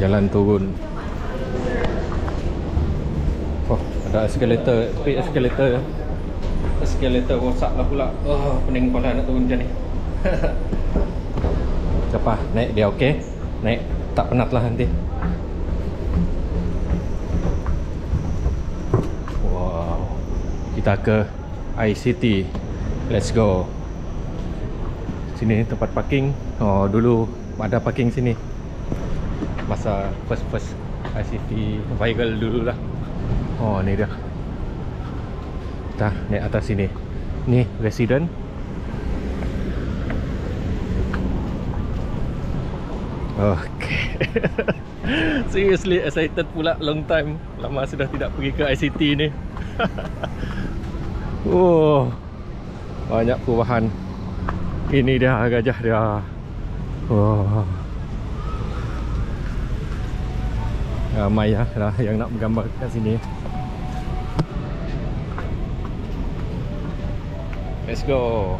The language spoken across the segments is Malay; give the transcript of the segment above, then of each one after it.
Jalan turun. Oh, ada eskalator, tepi eskalator. Eskalator rosak lah pula. Oh, pening kepala nak turun macam ni. Apa? Naik dia okey? Naik tak penat lah nanti. Wow. Kita ke ICT. Let's go. Sini tempat parking. Oh, dulu ada parking sini. Masa first first ICT viral dulu lah. Oh, ni dia. Kita naik atas sini. Ni resident. Okay. Seriously excited pula long time. Lama sudah tidak pergi ke ICT ni. oh. Banyak perubahan. Ini dia gajah dia. Oh. Ramai lah, lah yang nak bergambar kat sini. Let's go.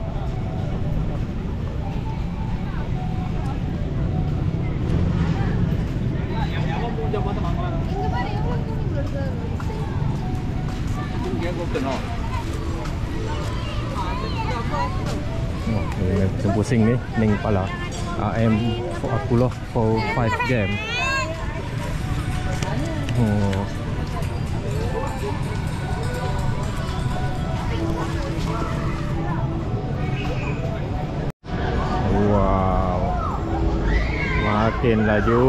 Macam pusing ni, pening kepala. AM 40 for 5 game. Oh. Wow. Makin laju.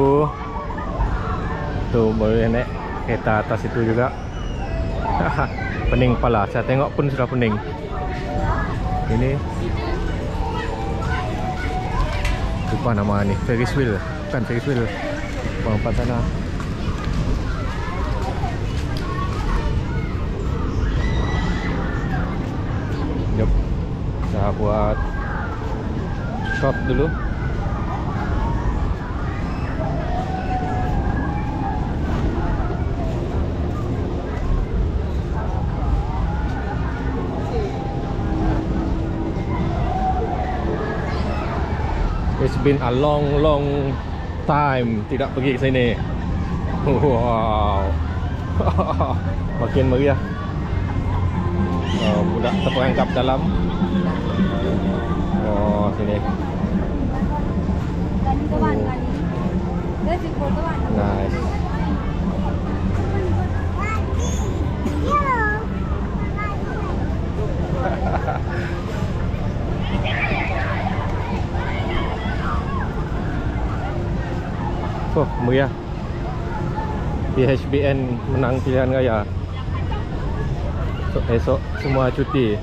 Tu boleh naik kereta atas itu juga. pening kepala. Saya tengok pun sudah pening. Ini Lupa nama ni Ferris wheel Bukan Ferris wheel Tempat sana buat Shot dulu It's been a long long time tidak pergi ke sini. Wow. Makin meriah. Oh, budak terperangkap dalam. Oh, sini. Nice. Oh, meriah. PHBN menang pilihan raya. So, esok semua cuti.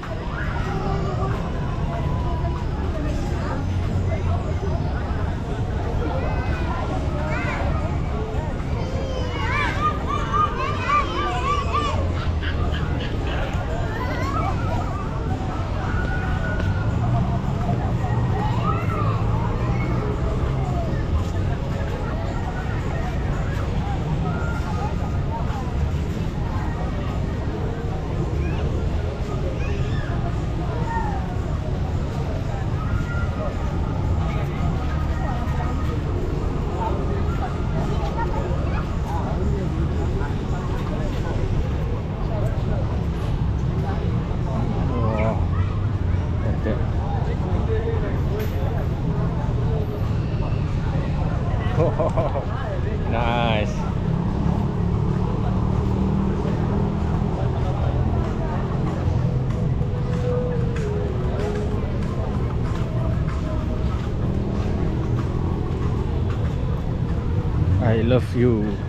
nice. I love you.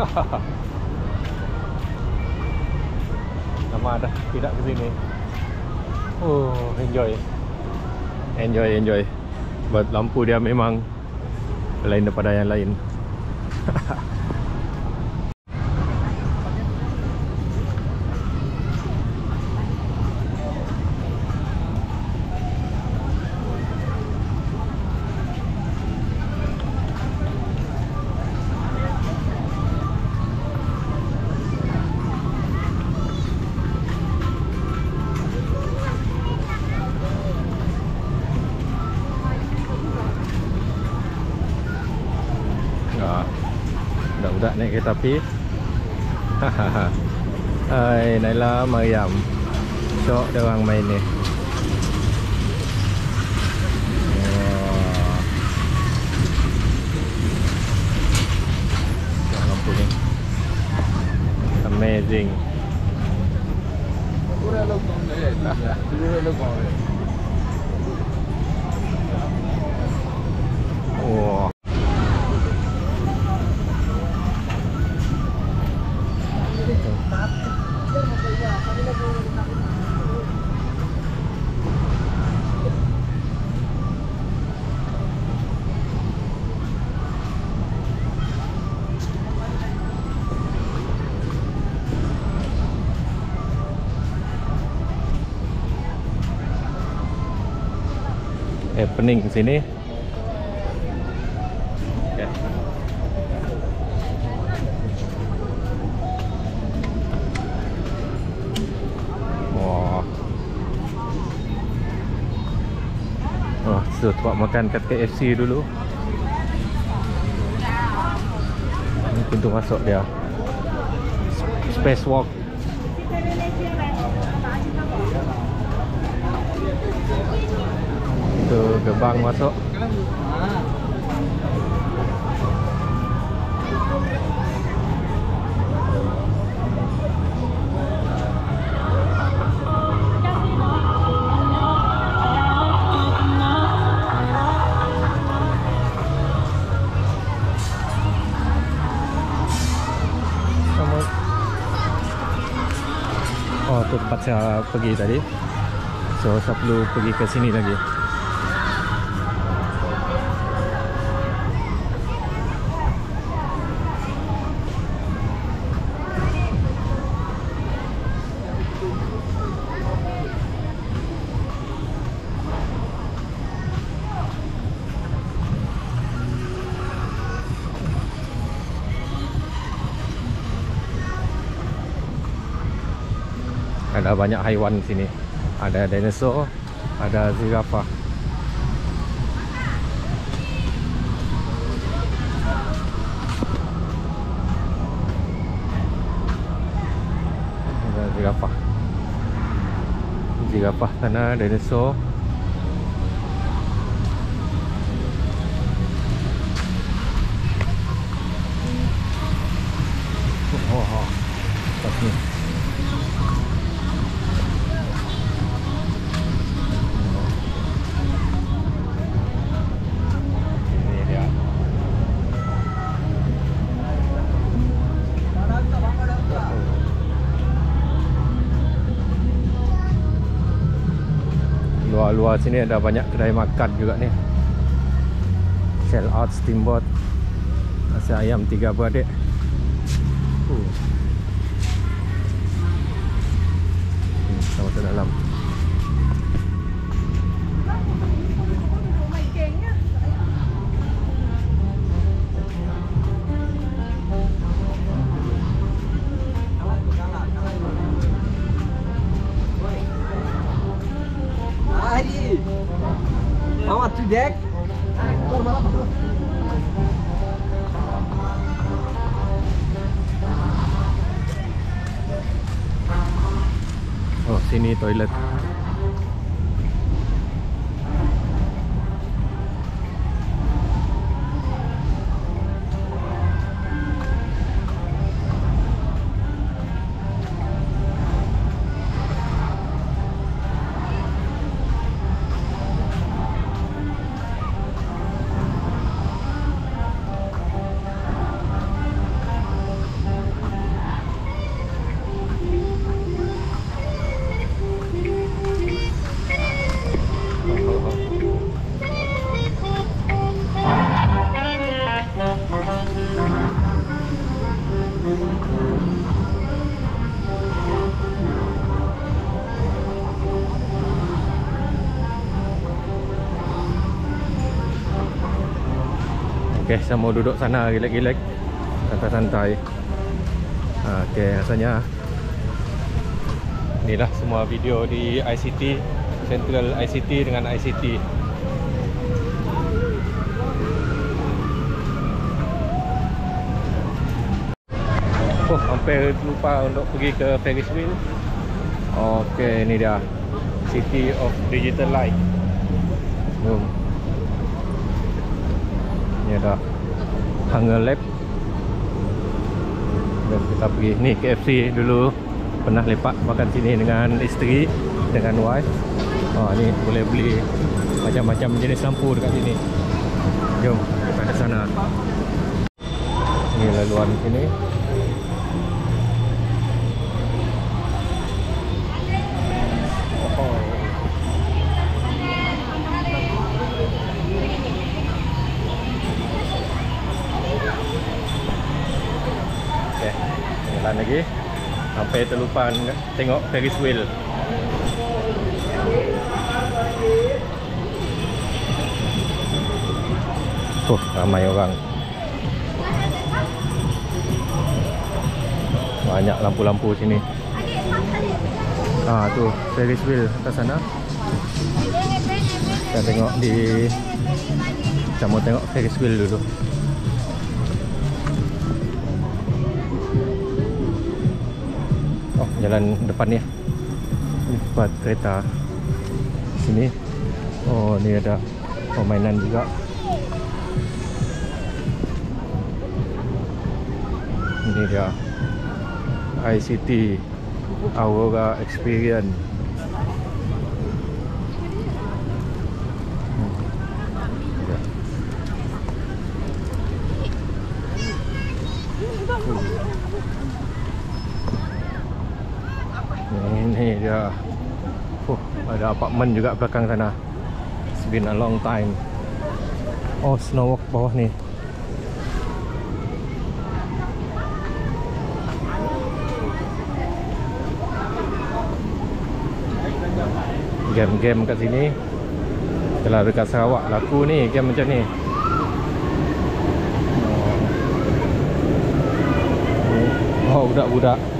Lama dah tidak ke sini. Oh, enjoy. Enjoy enjoy But lampu dia memang Lain daripada yang lain Ya. Budak-budak naik kereta api. Hai Naila Mariam. Syok dia orang main ni. Wah. Tengok lampu ni. Amazing. Wah. Happening sini. So tempat makan kat KFC dulu. Ini pintu masuk dia. Space walk. Gerbang masuk. Oh, tu tempat saya pergi tadi. So, saya perlu pergi ke sini lagi. Ada banyak haiwan sini. Ada dinosaur, ada zirafah. Ada zirafah. Zirafah sana, dinosaur. Luar-luar sini ada banyak kedai makan juga ni. Shell Out Steamboat. Nasi ayam tiga beradik. Uh. Hmm, Kita masuk dalam. Saya mau duduk sana relax-relax Santai-santai. Ha, Okay, rasanya Inilah semua video di ICT Central ICT dengan ICT Oh, hampir lupa untuk pergi ke Ferris wheel. Okay, ni dia. City of Digital Light. Jom Ni ada Hunger Lab. Jom kita pergi. Ni KFC dulu Pernah lepak makan sini dengan isteri Dengan wife. Oh ni boleh beli Macam-macam jenis lampu dekat sini. Jom kita ke sana. Ni laluan sini Oh. Okay, jalan lagi Sampai terlupa n- tengok Ferris wheel. Oh, ramai orang. Banyak lampu-lampu sini. Ah tu Ferris wheel atas sana. Kita tengok di Kita mau tengok Ferris wheel dulu jalan depan ni. Tempat kereta. Sini. Oh, ni ada permainan juga. Ini dia. ICT Aurora Experience. Hmm. Ya. Ini dia. Oh, ada apartmen juga belakang sana. It's been a long time. Oh, snow walk bawah ni. Game-game kat sini. Setelah dekat Sarawak laku ni game macam ni. Oh budak-budak. Oh,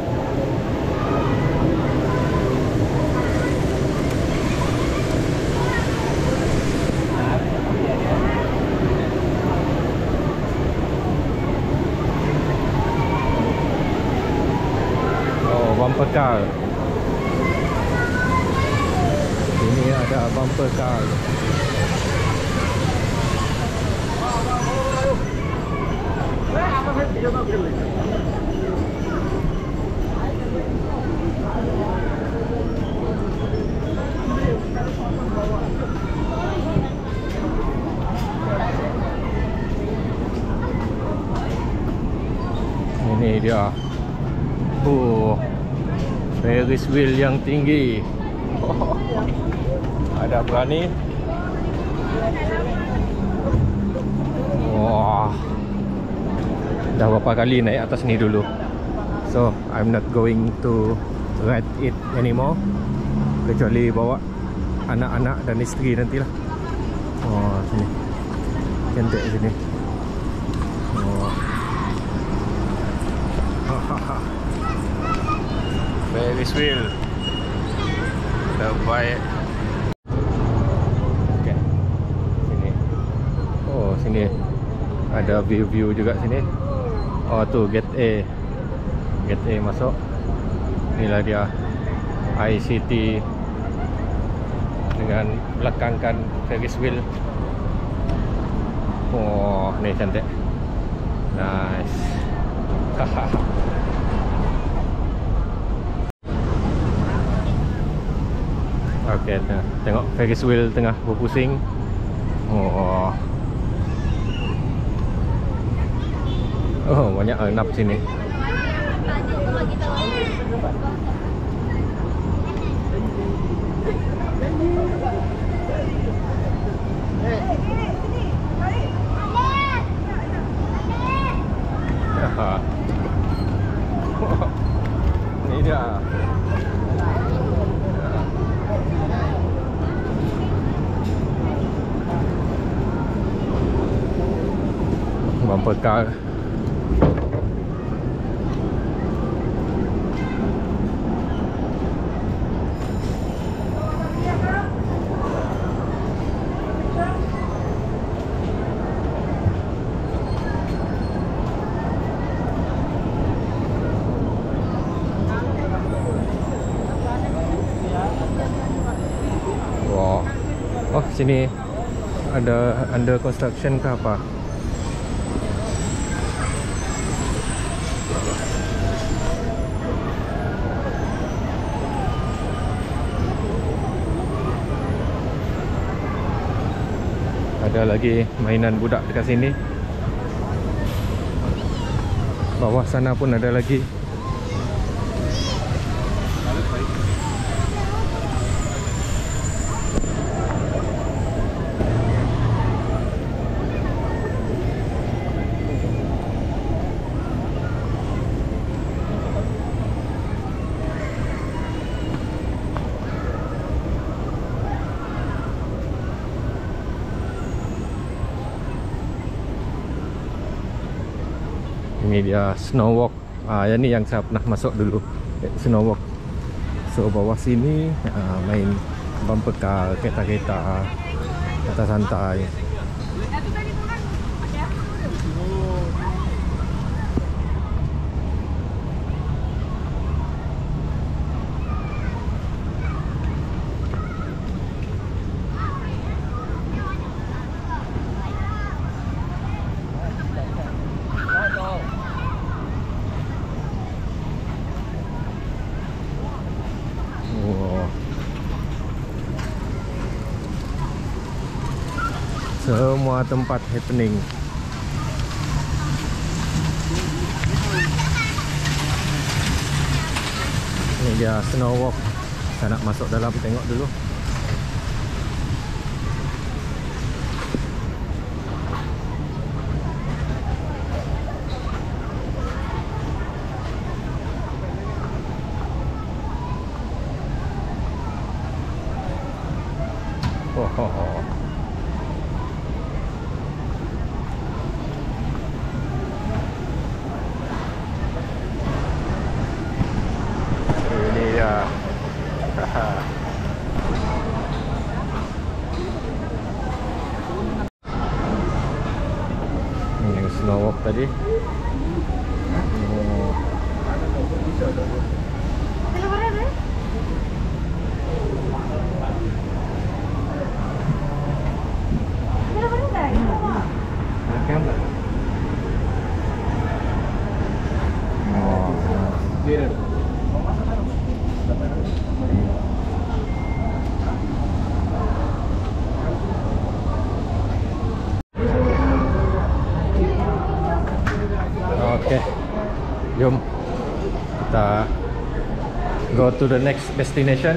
car. Ini ada bumper car. Ini dia. Oh. Ferris wheel yang tinggi. Ada berani. Wah. Dah berapa kali naik atas ni dulu. So, I'm not going to ride it anymore. Kecuali bawa anak-anak dan isteri nantilah. Oh, sini. Cantik sini. Oh. Ferris wheel Terbaik. Okay Sini. Oh sini. Ada view-view juga sini. Oh tu gate A. Gate A masuk. Inilah dia. ICT Dengan belakangkan Ferris wheel. Oh ni cantik. Nice Okey, tengok, tengok Ferris wheel tengah berpusing. Oh. Oh, banyak arnab sini. Haha. Ni dia. Bumper car Wah. Oh, sini ada under construction ke apa? Ada lagi mainan budak dekat sini. Bawah sana pun ada lagi. Dia snow walk. Ah yang ni yang saya pernah masuk dulu. Eh, Snow walk. So bawah sini ah, main bumper car, kereta-kereta kereta santai. Wow. Tempat happening. Ini dia snow walk. Saya nak masuk dalam tengok dulu. Oh. Ini dia. Ini yang snow walk tadi. Oh. Makan tak? Oh. Okay. Jom kita go to the next destination.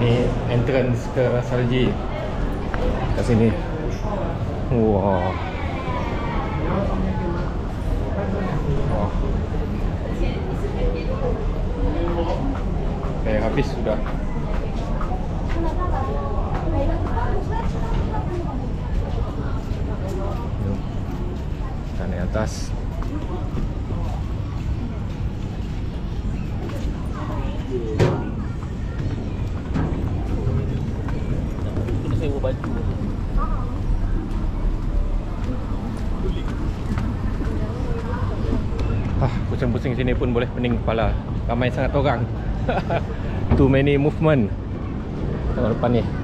Ni entrance ke Salji. Kat sini. Wow. Eh habis sudah. Naik atas. Ah, pusing-pusing sini pun boleh pening kepala. Ramai sangat orang. Too many movement. Tengok depan ni.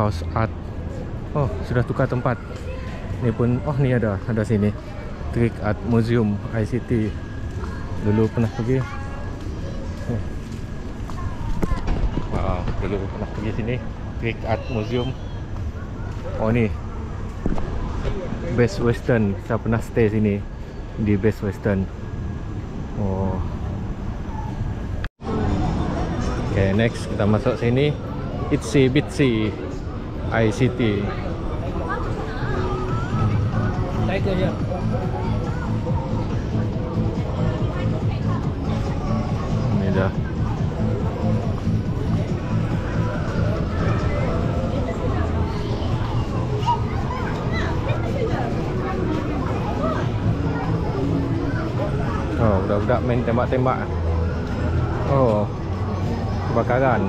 House Art. Oh sudah tukar tempat. Ni pun Oh ni ada Ada sini. Trick Art Museum ICT Dulu pernah pergi. Oh. Wow, dulu pernah pergi sini. Trick Art Museum. Oh ni. Best Western. Saya pernah stay sini Di Best Western. Oh. Okay next kita masuk sini. Itsy Bitsy ICT Tiger je. Ni dah Oh, budak-budak main tembak-tembak. Oh Kebakaran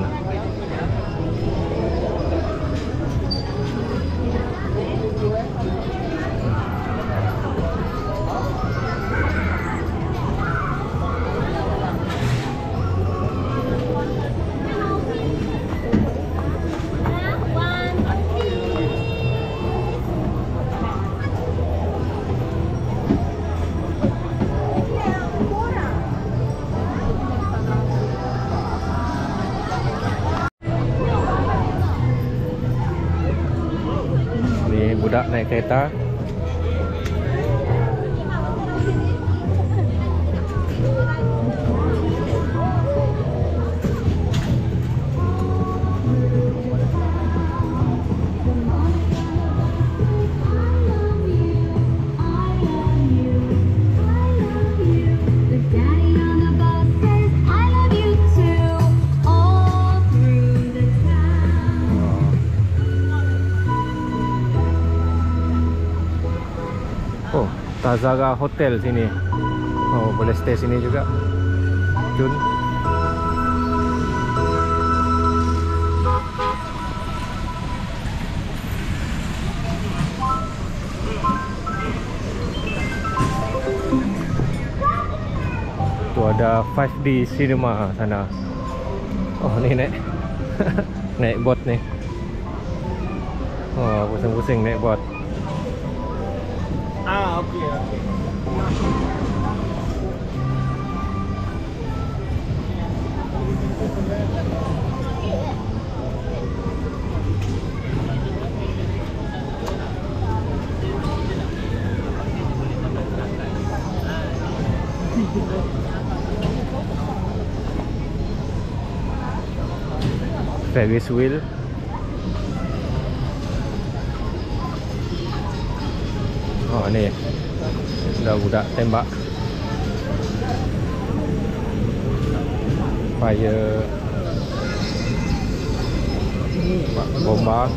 budak naik kereta Tazara Hotel sini. Oh, boleh stay sini juga. Jun. Tu ada 5D cinema sana. Oh, ni naik. naik bot ni. Oh, pusing-pusing naik bot. Ah, okey okey. Ferris wheel Oh ni Dah budak tembak Fire Bomba